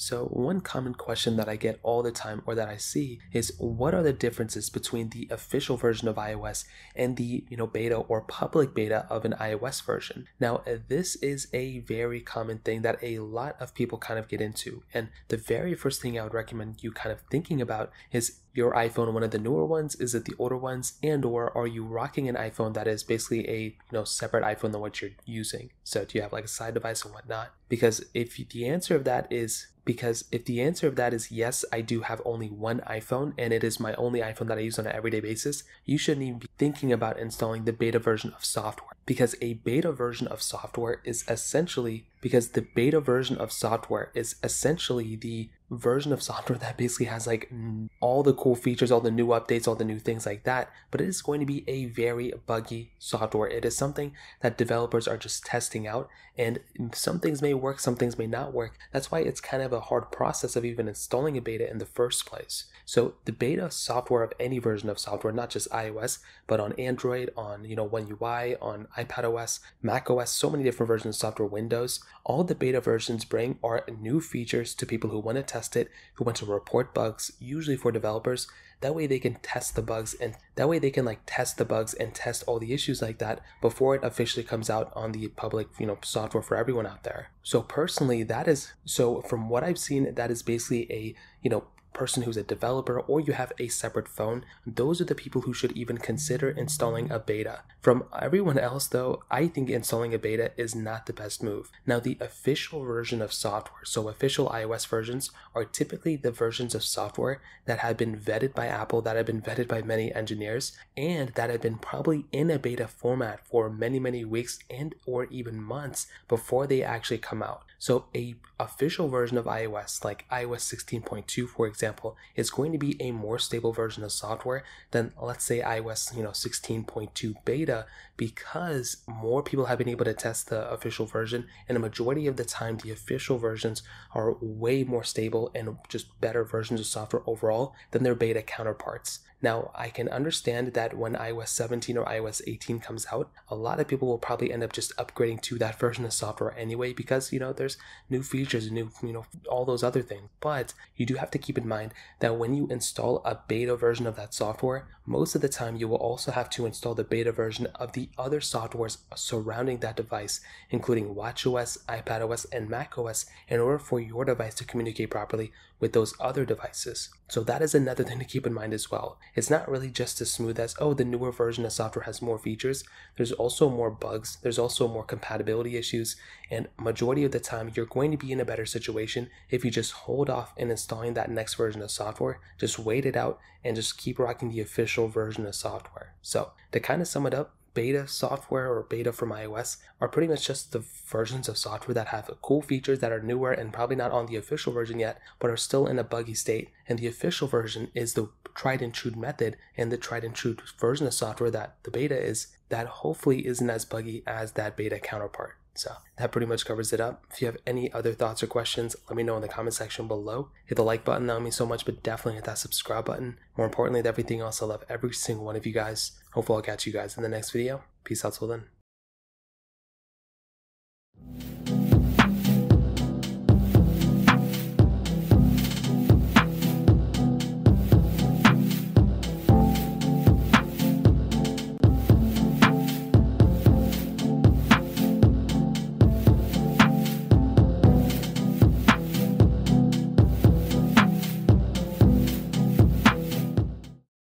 So, one common question that I get all the time or that I see is what are the differences between the official version of iOS and the, you know, beta or public beta of an iOS version? Now, this is a very common thing that a lot of people kind of get into. And the very first thing I would recommend you kind of thinking about is your iPhone one of the newer ones? Is it the older ones? And or are you rocking an iPhone that is basically a you know separate iPhone than what you're using? So do you have like a side device and whatnot? Because if the answer of that is because if the answer of that is yes, I do have only one iPhone and it is my only iPhone that I use on an everyday basis, you shouldn't even be thinking about installing the beta version of software because a beta version of software is essentially because the beta version of software is essentially the version of software that basically has like all the cool features, all the new updates, all the new things like that. But it is going to be a very buggy software. It is something that developers are just testing out, and some things may work, some things may not work. That's why it's kind of a hard process of even installing a beta in the first place. So the beta software of any version of software, not just iOS, but on Android, on you know One UI, on iPadOS, macOS, so many different versions of software, Windows, all the beta versions bring are new features to people who want to test it, who want to report bugs, usually for developers. That way they can test the bugs and that way they can like test the bugs and test all the issues like that before it officially comes out on the public, you know, software for everyone out there. So personally, that is so from what I've seen, that is basically a, you know, person who's a developer or you have a separate phone, those are the people who should even consider installing a beta. From everyone else, though, I think installing a beta is not the best move. Now, the official version of software, so official iOS versions, are typically the versions of software that have been vetted by Apple, that have been vetted by many engineers, and that have been probably in a beta format for many, many weeks and or even months before they actually come out. So, a official version of iOS, like iOS 16.2, for example, example, is going to be a more stable version of software than let's say iOS, you know, 16.2 beta because more people have been able to test the official version and a majority of the time the official versions are way more stable and just better versions of software overall than their beta counterparts. Now, I can understand that when iOS 17 or iOS 18 comes out, a lot of people will probably end up just upgrading to that version of software anyway because, you know, there's new features, new, you know, all those other things. But you do have to keep in mind that when you install a beta version of that software, most of the time you will also have to install the beta version of the other softwares surrounding that device, including watchOS, iPadOS, and macOS, in order for your device to communicate properly with those other devices. So that is another thing to keep in mind as well. It's not really just as smooth as, oh, the newer version of software has more features. There's also more bugs. There's also more compatibility issues. And majority of the time, you're going to be in a better situation if you just hold off in installing that next version of software. Just wait it out and just keep rocking the official version of software. So to kind of sum it up, beta software or beta from iOS are pretty much just the versions of software that have cool features that are newer and probably not on the official version yet, but are still in a buggy state. And the official version is the tried and true method and the tried and true version of software that the beta is that hopefully isn't as buggy as that beta counterpart. So that pretty much covers it up. If you have any other thoughts or questions, let me know in the comment section below. Hit the like button, that would mean so much, but definitely hit that subscribe button. More importantly than everything else, I love every single one of you guys. Hopefully I'll catch you guys in the next video. Peace out till then.